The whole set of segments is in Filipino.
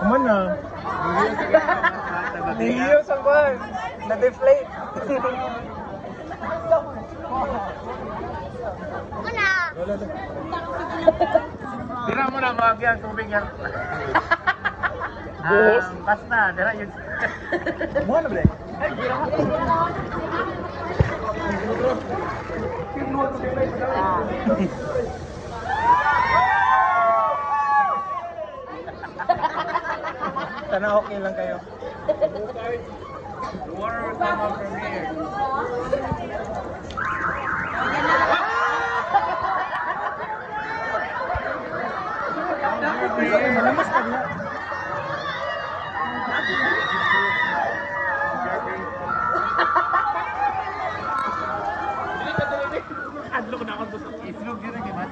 Ke mana? Nihiyos ang ball. Na-deflate. Mana? Tira mo na mga yan, tubig yan. Buhos? Um, ah, basta, tira yun. Sana okay lang kayo. Water come out from here. Malamas ka na. Adlok na ako sa islog yun ang iba.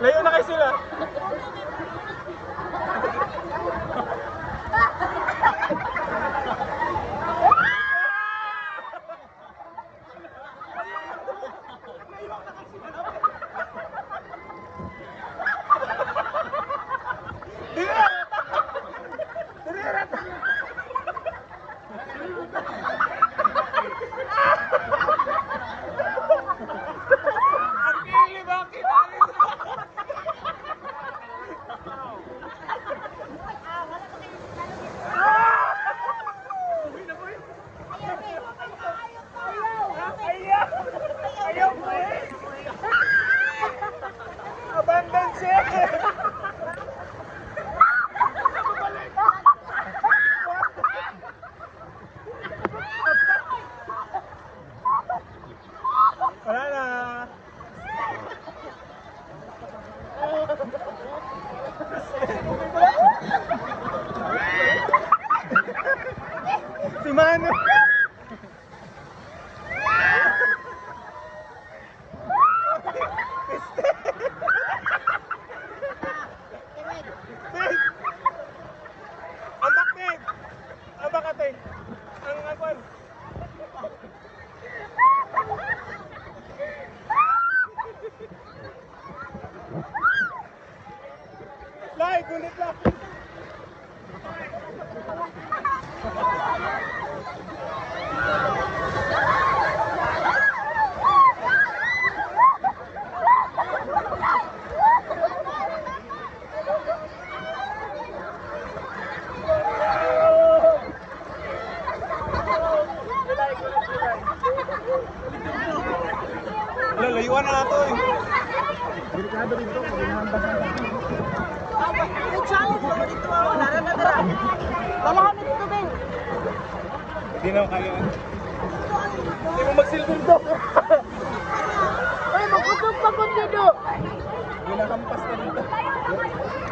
Layo na kayo sila.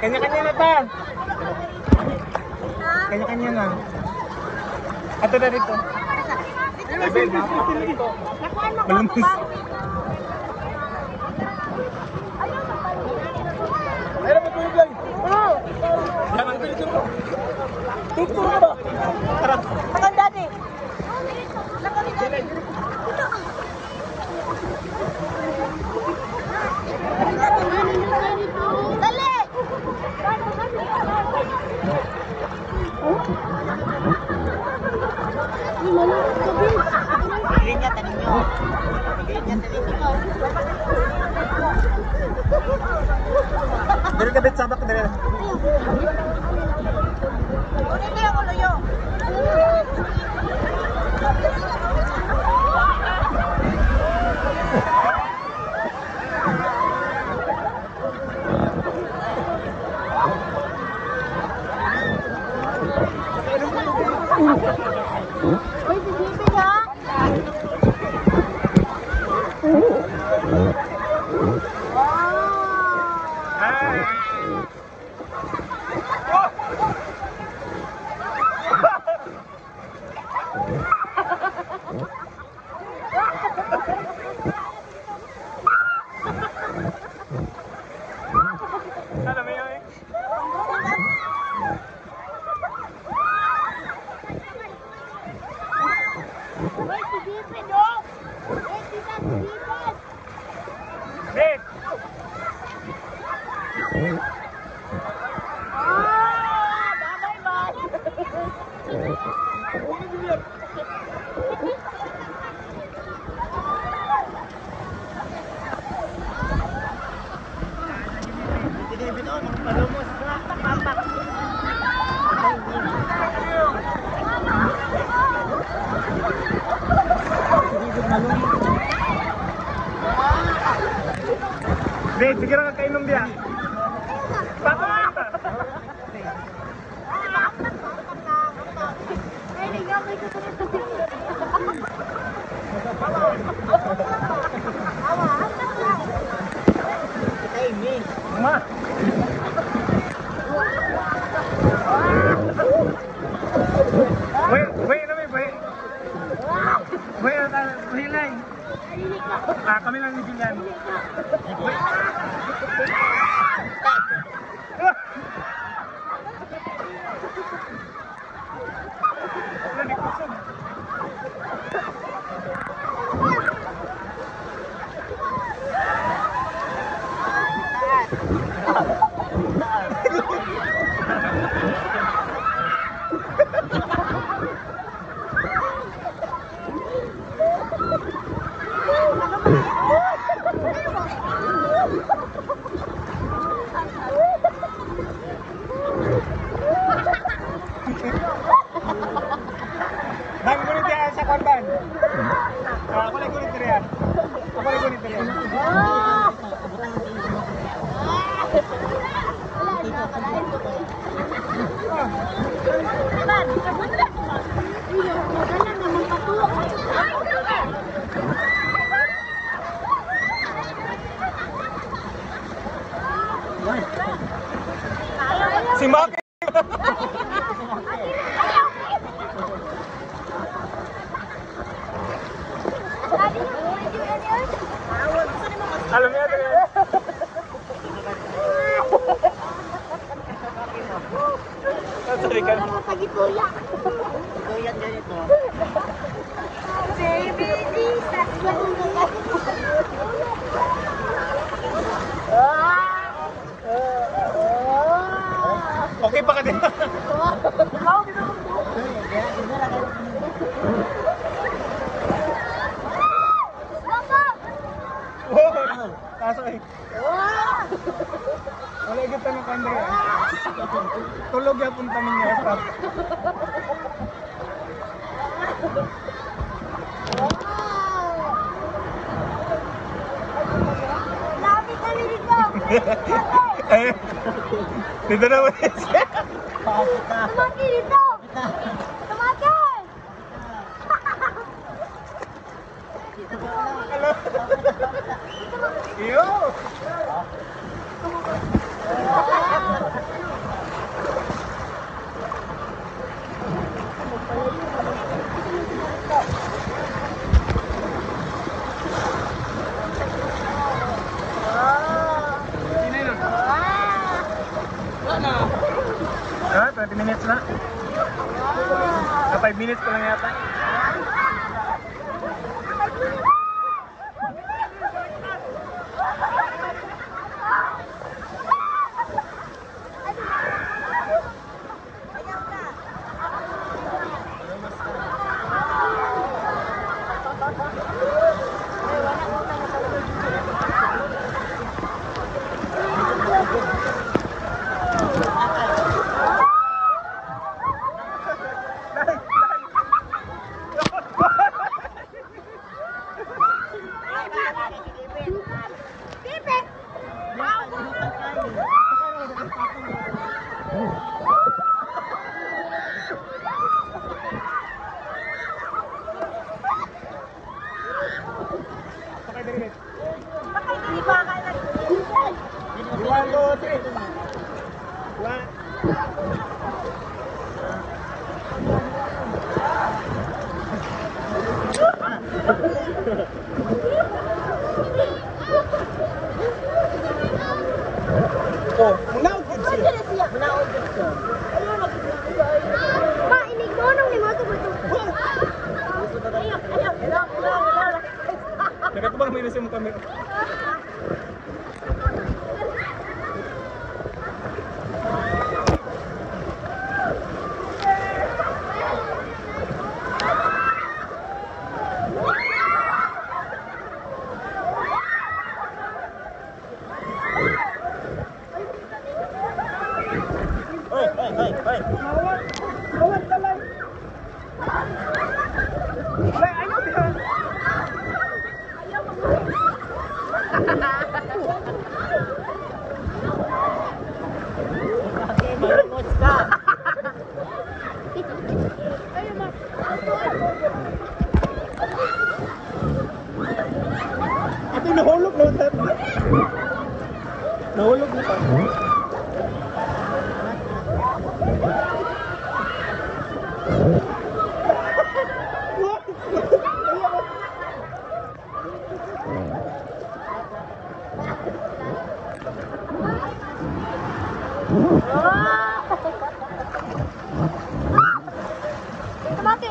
Kanya-kanya na ta. Kanya-kanya na. Ato na dito. Nakuha mo ko ba? Ayun ba tuloy vlog? Oo. Tuktok ka ba? sabit sabak na Ha ha ha ha ha! Sige, sige na kakainom biya. him up. Lapit kami dito! Eh, dito naman siya. Tumaki dito! Tumaki! Dito ba? Iyo! Oh. Nahulog na pa. Tumati.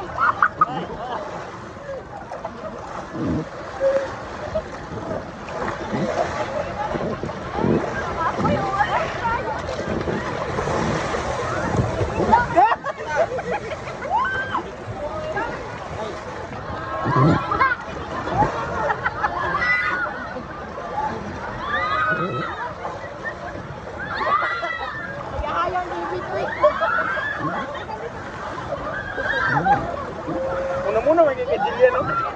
que lleno.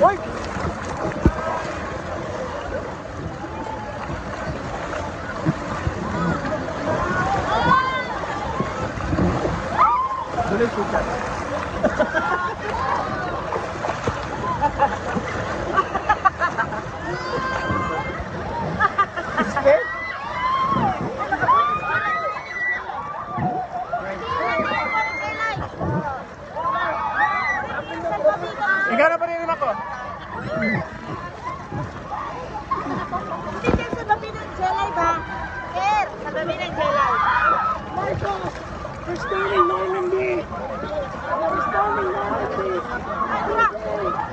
Wait. Ikaw na pa rin ako. Hindi sa labi ng jelay ba? Ker, sa labi ng jelay. Marco, we're standing 9 and 8. We're standing 9 and 8.